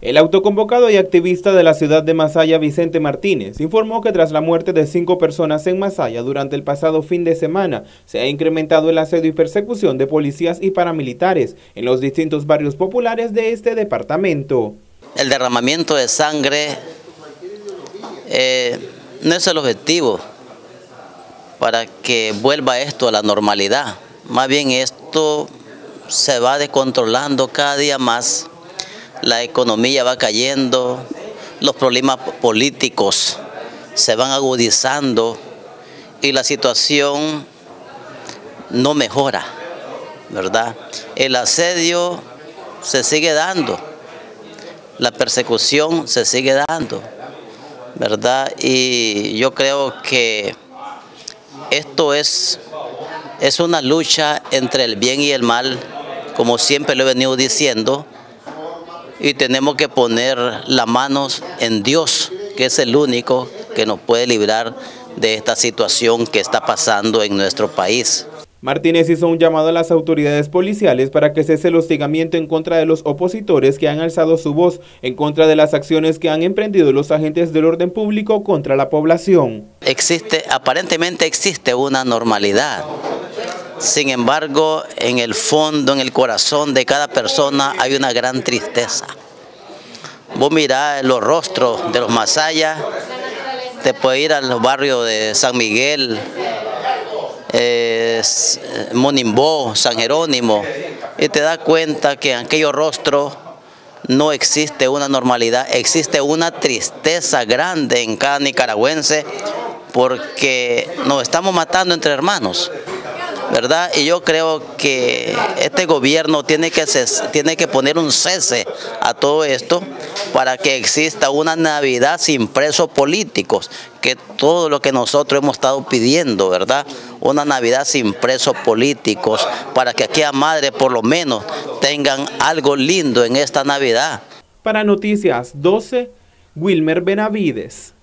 El autoconvocado y activista de la ciudad de Masaya, Vicente Martínez, informó que tras la muerte de cinco personas en Masaya durante el pasado fin de semana, se ha incrementado el asedio y persecución de policías y paramilitares en los distintos barrios populares de este departamento. El derramamiento de sangre eh, no es el objetivo para que vuelva esto a la normalidad. Más bien esto se va descontrolando cada día más la economía va cayendo, los problemas políticos se van agudizando y la situación no mejora, ¿verdad? El asedio se sigue dando, la persecución se sigue dando, ¿verdad? Y yo creo que esto es, es una lucha entre el bien y el mal, como siempre lo he venido diciendo, y tenemos que poner las manos en Dios, que es el único que nos puede librar de esta situación que está pasando en nuestro país. Martínez hizo un llamado a las autoridades policiales para que cese el hostigamiento en contra de los opositores que han alzado su voz en contra de las acciones que han emprendido los agentes del orden público contra la población. Existe, aparentemente existe una normalidad sin embargo, en el fondo, en el corazón de cada persona hay una gran tristeza. Vos mirás los rostros de los masayas, te puedes ir a los barrios de San Miguel, eh, Monimbó, San Jerónimo, y te das cuenta que en aquellos rostros no existe una normalidad, existe una tristeza grande en cada nicaragüense porque nos estamos matando entre hermanos. ¿Verdad? Y yo creo que este gobierno tiene que, tiene que poner un cese a todo esto para que exista una Navidad sin presos políticos, que todo lo que nosotros hemos estado pidiendo, ¿verdad? Una Navidad sin presos políticos, para que aquí a madre por lo menos tengan algo lindo en esta Navidad. Para Noticias 12, Wilmer Benavides.